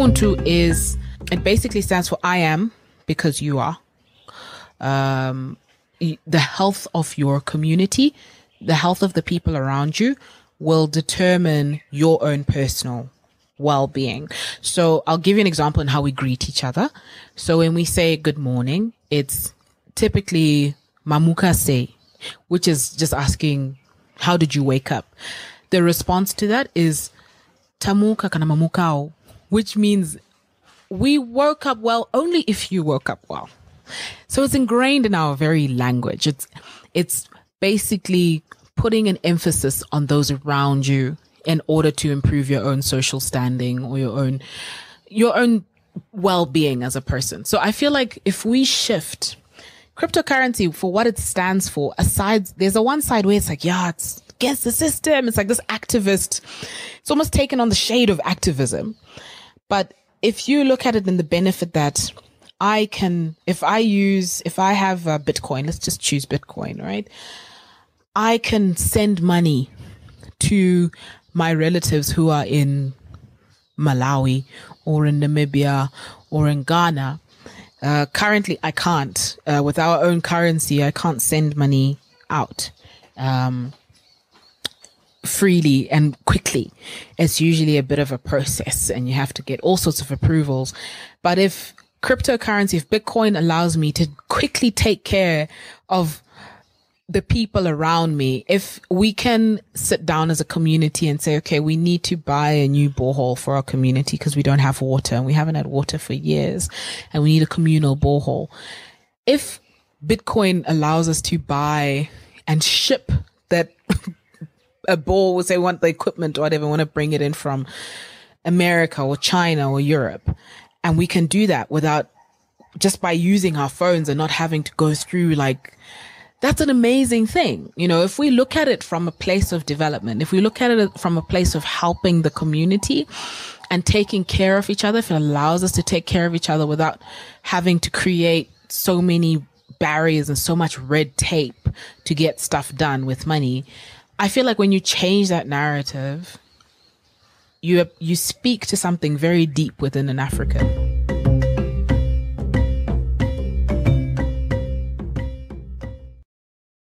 Ubuntu is it basically stands for I am because you are. Um, the health of your community, the health of the people around you will determine your own personal well-being. So I'll give you an example in how we greet each other. So when we say good morning, it's typically mamuka sei, which is just asking, how did you wake up? The response to that is tamuka kana mamukawo, which means we woke up well only if you woke up well. So it's ingrained in our very language. It's, it's basically putting an emphasis on those around you in order to improve your own social standing or your own, your own well-being as a person. So I feel like if we shift cryptocurrency for what it stands for, aside, there's a one side where it's like, yeah, it's against the system. It's like this activist. It's almost taken on the shade of activism. But if you look at it in the benefit that I can, if I use, if I have a Bitcoin, let's just choose Bitcoin, right? I can send money to my relatives who are in Malawi or in Namibia or in Ghana. Uh, currently, I can't. Uh, with our own currency, I can't send money out um, freely and quickly. It's usually a bit of a process, and you have to get all sorts of approvals. But if cryptocurrency, if Bitcoin allows me to quickly take care of the people around me, if we can sit down as a community and say, okay, we need to buy a new borehole for our community because we don't have water and we haven't had water for years and we need a communal borehole. If Bitcoin allows us to buy and ship that a bore, say want the equipment or whatever, want to bring it in from America or China or Europe. And we can do that without just by using our phones and not having to go through like that's an amazing thing. You know, if we look at it from a place of development, if we look at it from a place of helping the community and taking care of each other, if it allows us to take care of each other without having to create so many barriers and so much red tape to get stuff done with money, I feel like when you change that narrative, you you speak to something very deep within an African.